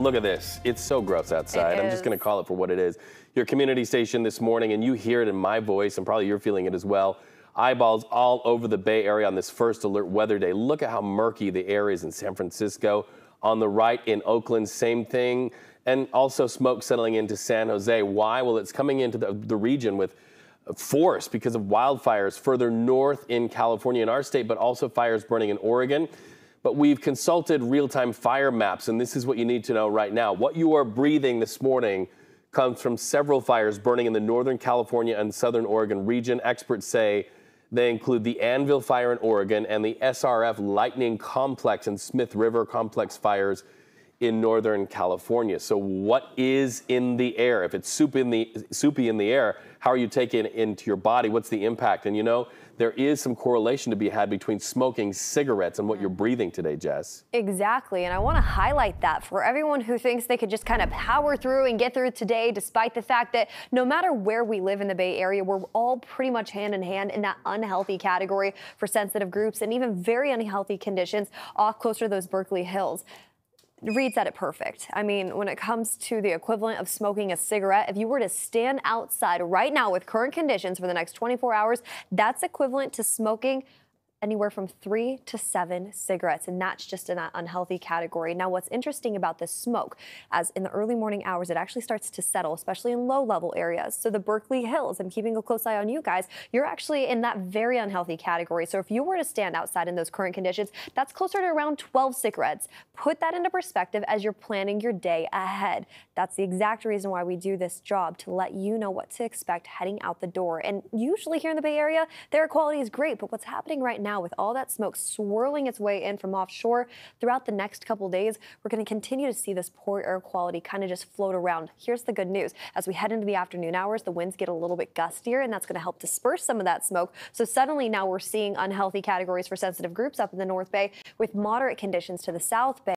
Look at this. It's so gross outside. I'm just going to call it for what it is. Your community station this morning, and you hear it in my voice, and probably you're feeling it as well. Eyeballs all over the Bay Area on this first alert weather day. Look at how murky the air is in San Francisco. On the right in Oakland, same thing. And also smoke settling into San Jose. Why? Well, it's coming into the, the region with force because of wildfires further north in California in our state, but also fires burning in Oregon. But we've consulted real time fire maps, and this is what you need to know right now. What you are breathing this morning comes from several fires burning in the Northern California and Southern Oregon region. Experts say they include the Anvil Fire in Oregon and the SRF Lightning Complex and Smith River Complex fires in Northern California. So what is in the air? If it's soup in the soupy in the air, how are you taking it into your body? What's the impact? And you know, there is some correlation to be had between smoking cigarettes and what you're breathing today, Jess. Exactly. And I want to highlight that for everyone who thinks they could just kind of power through and get through today, despite the fact that no matter where we live in the Bay Area, we're all pretty much hand in hand in that unhealthy category for sensitive groups and even very unhealthy conditions off closer to those Berkeley Hills. Reed said it perfect. I mean, when it comes to the equivalent of smoking a cigarette, if you were to stand outside right now with current conditions for the next 24 hours, that's equivalent to smoking anywhere from three to seven cigarettes, and that's just in that unhealthy category. Now, what's interesting about this smoke, as in the early morning hours, it actually starts to settle, especially in low level areas. So, the Berkeley Hills, I'm keeping a close eye on you guys, you're actually in that very unhealthy category. So, if you were to stand outside in those current conditions, that's closer to around 12 cigarettes. Put that into perspective as you're planning your day ahead. That's the exact reason why we do this job to let you know what to expect heading out the door. And usually here in the Bay Area, the air quality is great, but what's happening right now with all that smoke swirling its way in from offshore throughout the next couple days, we're going to continue to see this poor air quality kind of just float around. Here's the good news. As we head into the afternoon hours, the winds get a little bit gustier, and that's going to help disperse some of that smoke. So suddenly now we're seeing unhealthy categories for sensitive groups up in the North Bay with moderate conditions to the South Bay.